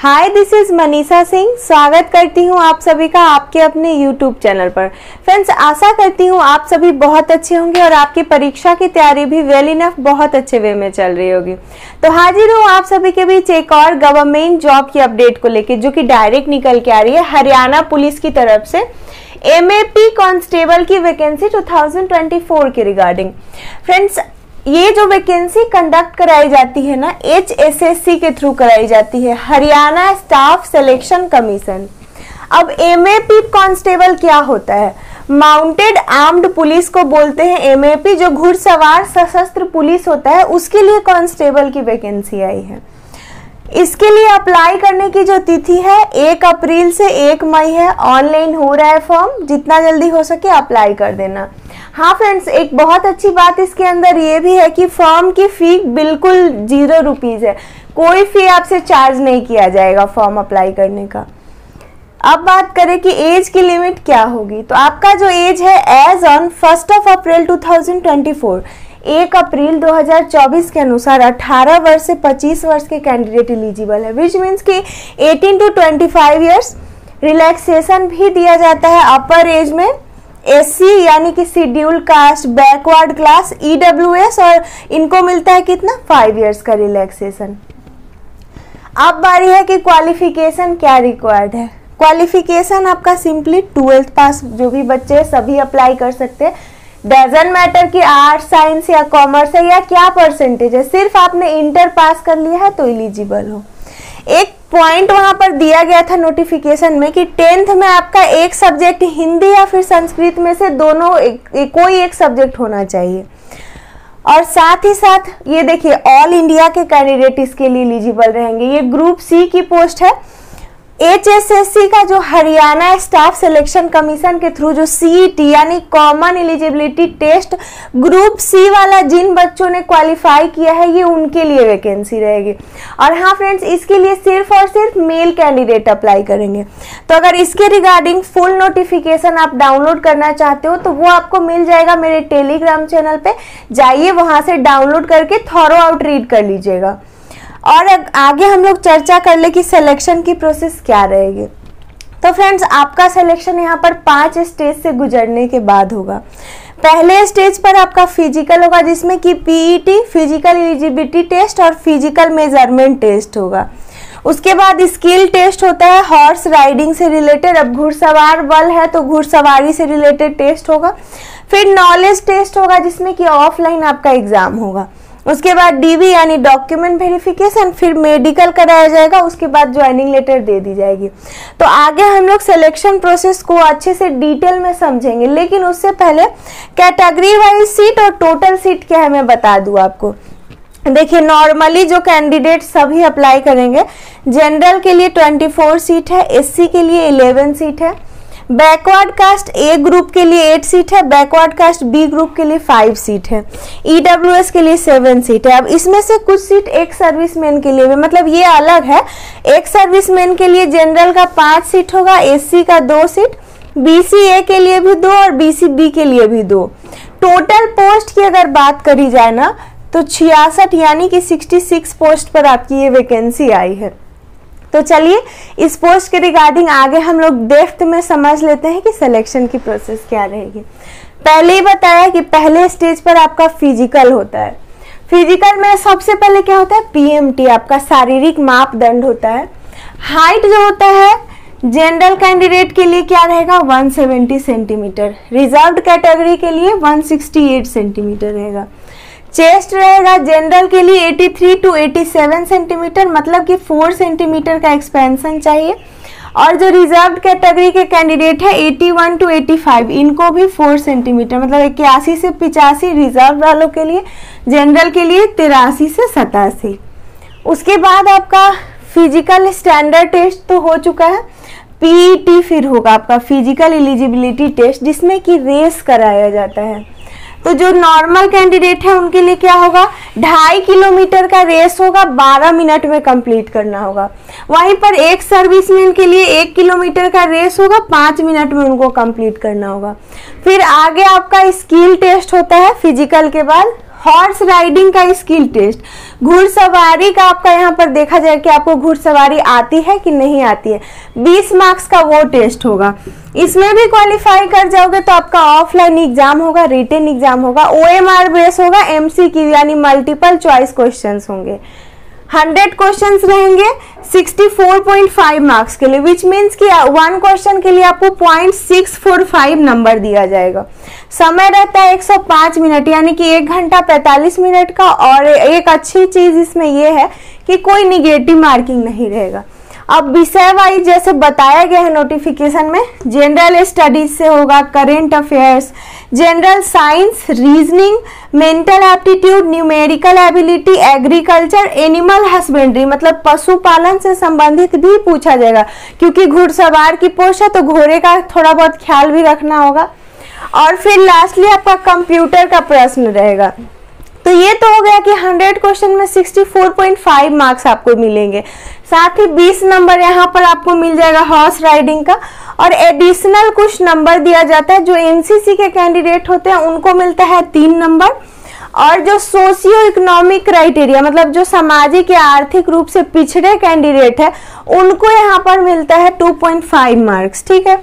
Hi this is Manisha Singh स्वागत करती हूँ आप सभी का आपके अपने यूट्यूब चैनल पर। फ्रेंड्स आशा करती हूँ आप सभी बहुत अच्छे होंगे और आपकी परीक्षा की तैयारी भी वेल इनफ बहुत अच्छे वे में चल रही होगी। तो हाजिर हूँ आप सभी के बीच एक और गवर्नमेंट जॉब की अपडेट को लेकर जो कि डायरेक्ट निकल के आ रही है हरियाणा पुलिस की तरफ़ से। एम ए पी कांस्टेबल की वैकेंसी 2024 के रिगार्डिंग फ्रेंड्स ये जो वैकेंसी कंडक्ट कराई जाती है ना एच के थ्रू कराई जाती है, हरियाणा स्टाफ सिलेक्शन कमीशन अब एम ए पी कांस्टेबल क्या होता है? माउंटेड आर्म्ड पुलिस को बोलते हैं एम ए पी जो घुड़सवार सशस्त्र पुलिस होता है, उसके लिए कांस्टेबल की वैकेंसी आई है। इसके लिए अप्लाई करने की जो तिथि है, एक अप्रैल से एक मई है। ऑनलाइन हो रहा है फॉर्म जितना जल्दी हो सके अप्लाई कर देना। हाँ फ्रेंड्स एक बहुत अच्छी बात इसके अंदर ये भी है कि फॉर्म की फ़ी बिल्कुल ज़ीरो रुपीज़ है। कोई फ़ी आपसे चार्ज नहीं किया जाएगा फॉर्म अप्लाई करने का। अब बात करें कि एज की लिमिट क्या होगी। तो आपका जो एज है age on first of April 2024 एक अप्रैल 2024 के अनुसार 18 वर्ष से 25 वर्ष के कैंडिडेट एलिजिबल है। विच मीन्स कि 18 टू 25 इयर्स रिलैक्सेशन भी दिया जाता है अपर एज में। एससी यानी कि schedule caste backward class EWS और इनको मिलता है कितना? फाइव इयर्स का रिलैक्सेशन अब बारी है कि क्वालिफिकेशन क्या रिक्वायर्ड है. क्वालिफिकेशन आपका सिंपली ट्वेल्थ पास जो भी बच्चे हैं, सभी अप्लाई कर सकते हैं. डजेंट मैटर कि आर्ट साइंस या कॉमर्स है या क्या परसेंटेज है, सिर्फ़ आपने इंटर पास कर लिया है तो इलिजिबल हो. एक पॉइंट वहाँ पर दिया गया था नोटिफिकेशन में कि टेंथ में आपका एक सब्जेक्ट हिंदी या फिर संस्कृत में से दोनों एक, एक, कोई एक सब्जेक्ट होना चाहिए। और साथ ही साथ ये देखिए ऑल इंडिया के कैंडिडेट इसके लिए एलिजिबल रहेंगे। ये ग्रुप सी की पोस्ट है। HSSC का जो हरियाणा स्टाफ सिलेक्शन कमीशन के थ्रू जो CET यानी common eligibility test, group C वाला जिन बच्चों ने क्वालिफाई किया है, ये उनके लिए वैकेंसी रहेगी। और हाँ फ्रेंड्स, इसके लिए सिर्फ़ और सिर्फ़ मेल कैंडिडेट अप्लाई करेंगे। तो अगर इसके रिगार्डिंग फुल नोटिफिकेशन आप डाउनलोड करना चाहते हो तो वो आपको मिल जाएगा मेरे टेलीग्राम चैनल पर जाइए वहाँ से डाउनलोड करके थॉरो आउट रीड कर लीजिएगा। और आगे हम लोग चर्चा कर ले कि सिलेक्शन की प्रोसेस क्या रहेगी। तो फ्रेंड्स आपका सिलेक्शन यहाँ पर पाँच स्टेज से गुजरने के बाद होगा। पहले स्टेज पर आपका फ़िज़िकल होगा, जिसमें कि पीईटी फ़िज़िकल एलिजिबिलिटी टेस्ट और फ़िज़िकल मेज़रमेंट टेस्ट होगा। उसके बाद स्किल टेस्ट होता है हॉर्स राइडिंग से रिलेटेड अब घुड़सवार बल है तो घुड़सवारी से रिलेटेड टेस्ट होगा। फिर नॉलेज टेस्ट होगा, जिसमें कि ऑफलाइन आपका एग्ज़ाम होगा। उसके बाद डीवी यानी डॉक्यूमेंट वेरिफिकेशन फिर मेडिकल कराया जाएगा, उसके बाद ज्वाइनिंग लेटर दे दी जाएगी। तो आगे हम लोग सिलेक्शन प्रोसेस को अच्छे से डिटेल में समझेंगे, लेकिन उससे पहले कैटेगरी वाइज सीट और टोटल सीट क्या है मैं बता दू आपको। देखिए नॉर्मली जो कैंडिडेट सभी अप्लाई करेंगे जनरल के लिए 24 सीट है एससी के लिए 11 सीट है बैकवर्ड कास्ट ए ग्रुप के लिए एट सीट है, बैकवर्ड कास्ट बी ग्रुप के लिए फाइव सीट है। ईडब्ल्यू e के लिए सेवन सीट है। अब इसमें से कुछ सीट एक सर्विसमैन के लिए भी मतलब ये अलग है। एक सर्विसमैन के लिए जनरल का पाँच सीट होगा एससी का दो सीट बीसीए के लिए भी दो और बीसीबी के लिए भी दो। टोटल पोस्ट की अगर बात करी जाए ना तो छियासठ यानी कि 66 पोस्ट पर आपकी ये वैकेंसी आई है। तो चलिए, इस पोस्ट के रिगार्डिंग आगे हम लोग डेफ्थ में समझ लेते हैं कि सिलेक्शन की प्रोसेस क्या रहेगी। पहले ही बताया कि पहले स्टेज पर आपका फ़िज़िकल होता है। फ़िज़िकल में सबसे पहले क्या होता है? पीएमटी आपका शारीरिक मापदंड होता है। हाइट जो होता है जनरल कैंडिडेट के लिए क्या रहेगा? 170 सेंटीमीटर रिज़र्व कैटेगरी के लिए 168 सेंटीमीटर रहेगा। चेस्ट रहेगा जनरल के लिए 83 टू 87 सेंटीमीटर मतलब कि 4 सेंटीमीटर का एक्सपेंशन चाहिए। और जो रिज़र्व कैटेगरी के कैंडिडेट है 81 टू 85 इनको भी 4 सेंटीमीटर मतलब इक्यासी से पिचासी रिज़र्व वालों के लिए जनरल के लिए तिरासी से सतासी। उसके बाद आपका फ़िज़िकल स्टैंडर्ड टेस्ट तो हो चुका है। पीईटी फिर होगा आपका फ़िज़िकल एलिजिबिलिटी टेस्ट जिसमें कि रेस कराया जाता है। तो जो नॉर्मल कैंडिडेट है, उनके लिए क्या होगा? ढाई किलोमीटर का रेस होगा, बारह मिनट में कंप्लीट करना होगा। वहीं पर एक सर्विसमैन के लिए एक किलोमीटर का रेस होगा, पाँच मिनट में उनको कंप्लीट करना होगा। फिर आगे आपका स्किल टेस्ट होता है फ़िज़िकल के बाद। हॉर्स राइडिंग का स्किल टेस्ट घुड़सवारी का आपका यहाँ पर देखा जाए कि आपको घुड़सवारी आती है कि नहीं आती है। 20 मार्क्स का वो टेस्ट होगा। इसमें भी क्वालिफाई कर जाओगे तो आपका ऑफलाइन एग्ज़ाम होगा रिटेन एग्ज़ाम होगा ओ एम आर बेस होगा एमसीक्यू यानी मल्टीपल चॉइस क्वेश्चन होंगे। हंड्रेड क्वेश्चन रहेंगे 64.5 मार्क्स के लिए विच मीन्स कि वन क्वेश्चन के लिए आपको पॉइंट सिक्स फोर फाइव नंबर दिया जाएगा। समय रहता है 105 मिनट, यानी कि एक घंटा 45 मिनट का, और एक अच्छी चीज़ इसमें यह है कि कोई निगेटिव मार्किंग नहीं रहेगा। अब विषय वाइज जैसे बताया गया है नोटिफिकेशन में जनरल स्टडीज़ से होगा current affairs general science reasoning mental aptitude numerical ability agriculture animal husbandry मतलब पशुपालन से संबंधित भी पूछा जाएगा, क्योंकि घुड़सवार की पोस्ट है तो घोड़े का थोड़ा बहुत ख्याल भी रखना होगा। और फिर लास्टली आपका कंप्यूटर का प्रश्न रहेगा। तो ये तो हो गया कि 100 क्वेश्चन में 64.5 मार्क्स आपको मिलेंगे। साथ ही 20 नंबर यहाँ पर आपको मिल जाएगा हॉर्स राइडिंग का। और एडिशनल कुछ नंबर दिया जाता है जो एनसीसी के कैंडिडेट होते हैं, उनको मिलता है तीन नंबर और जो सोशियो इकोनॉमिक क्राइटेरिया मतलब जो सामाजिक या आर्थिक रूप से पिछड़े कैंडिडेट है, उनको यहाँ पर मिलता है 2.5 मार्क्स ठीक है?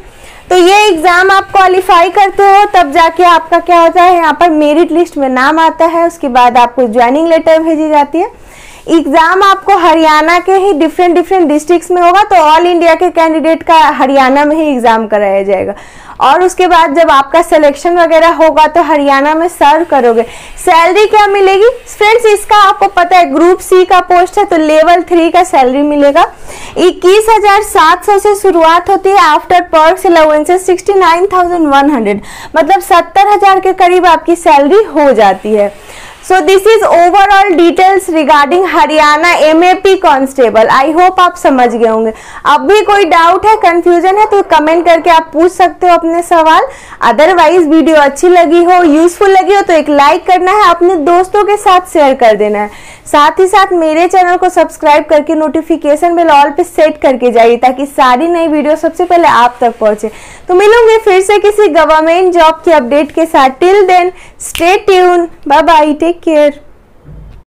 तो ये एग्ज़ाम आप क्वालिफाई करते हो, तब जाके आपका क्या होता है, यहाँ पर मेरिट लिस्ट में नाम आता है, उसके बाद आपको ज्वाइनिंग लेटर भेजी जाती है। एग्ज़ाम आपको हरियाणा के ही डिफरेंट डिफरेंट डिस्ट्रिक्ट्स में होगा तो ऑल इंडिया के कैंडिडेट का हरियाणा में ही एग्ज़ाम कराया जाएगा। और उसके बाद जब आपका सिलेक्शन वगैरह होगा तो हरियाणा में सर्व करोगे। सैलरी क्या मिलेगी? फ्रेंड्स इसका आपको पता है ग्रुप सी का पोस्ट है तो लेवल थ्री का सैलरी मिलेगा। इक्कीस हज़ार सात सौ से शुरुआत होती है after perks allowances sixty nine thousand one hundred मतलब सत्तर हज़ार के करीब आपकी सैलरी हो जाती है। So this is overall details regarding Haryana MAP constable I hope आप समझ गए होंगे। अब भी कोई डाउट है कंफ्यूजन है तो कमेंट करके आप पूछ सकते हो अपने सवाल। अदरवाइज़ वीडियो अच्छी लगी हो यूजफुल लगी हो तो एक लाइक करना है, अपने दोस्तों के साथ शेयर कर देना है। साथ ही साथ मेरे चैनल को सब्सक्राइब करके नोटिफिकेशन बेल ऑल पे सेट करके जाइए, ताकि सारी नई वीडियो सबसे पहले आप तक पहुँचे। तो मिलूँगे फिर से किसी गवर्नमेंट जॉब की अपडेट के साथ। Till then Stay tuned. Bye bye. Take care.